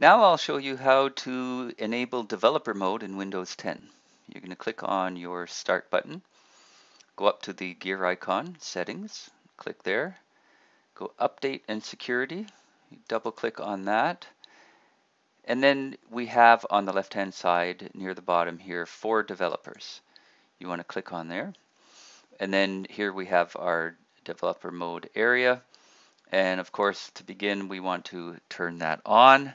Now I'll show you how to enable developer mode in Windows 10. You're going to click on your Start button, go up to the gear icon, Settings, click there, go Update and Security, double click on that, and then we have on the left hand side near the bottom here for developers. You want to click on there, and then here we have our developer mode area, and of course to begin we want to turn that on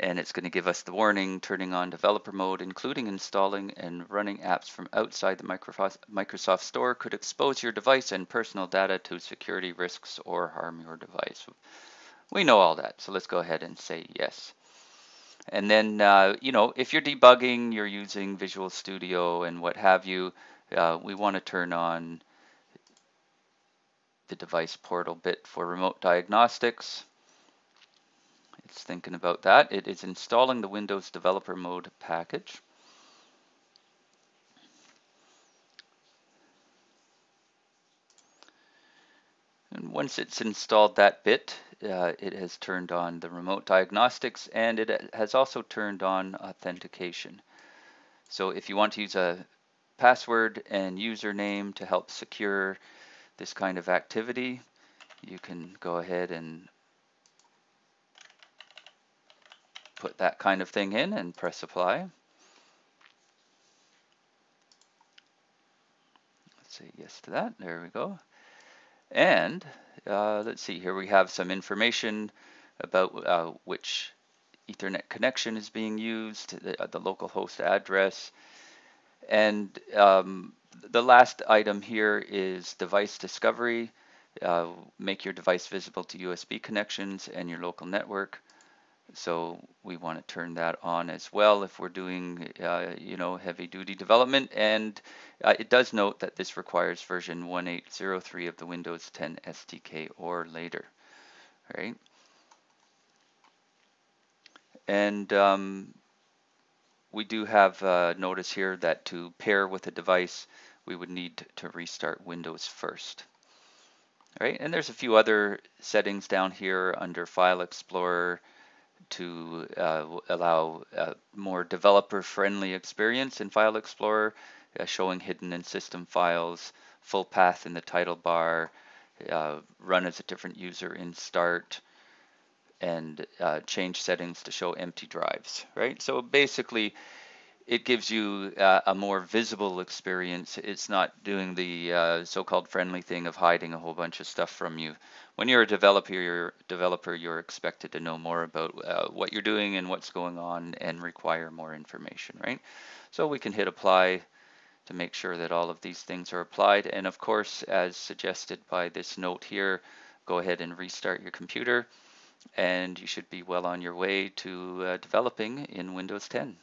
and it's going to give us the warning turning on developer mode, including installing and running apps from outside the Microsoft Store could expose your device and personal data to security risks or harm your device. We know all that, so let's go ahead and say yes. And then, uh, you know, if you're debugging, you're using Visual Studio and what have you, uh, we want to turn on the device portal bit for remote diagnostics it's thinking about that. It is installing the Windows Developer Mode package. And once it's installed that bit, uh, it has turned on the remote diagnostics and it has also turned on authentication. So if you want to use a password and username to help secure this kind of activity, you can go ahead and put that kind of thing in and press apply. Let's say yes to that. There we go. And uh, let's see, here we have some information about uh, which Ethernet connection is being used, the, uh, the local host address. And um, the last item here is device discovery. Uh, make your device visible to USB connections and your local network. So we want to turn that on as well if we're doing, uh, you know, heavy duty development. And uh, it does note that this requires version 1803 of the Windows 10 SDK or later, right? And um, we do have a notice here that to pair with a device, we would need to restart Windows first. All right, and there's a few other settings down here under File Explorer, to uh, allow a more developer-friendly experience in File Explorer, uh, showing hidden and system files, full path in the title bar, uh, run as a different user in Start, and uh, change settings to show empty drives, right? So basically, it gives you uh, a more visible experience. It's not doing the uh, so-called friendly thing of hiding a whole bunch of stuff from you. When you're a developer, you're developer, you're expected to know more about uh, what you're doing and what's going on and require more information, right? So we can hit apply to make sure that all of these things are applied. And of course, as suggested by this note here, go ahead and restart your computer and you should be well on your way to uh, developing in Windows 10.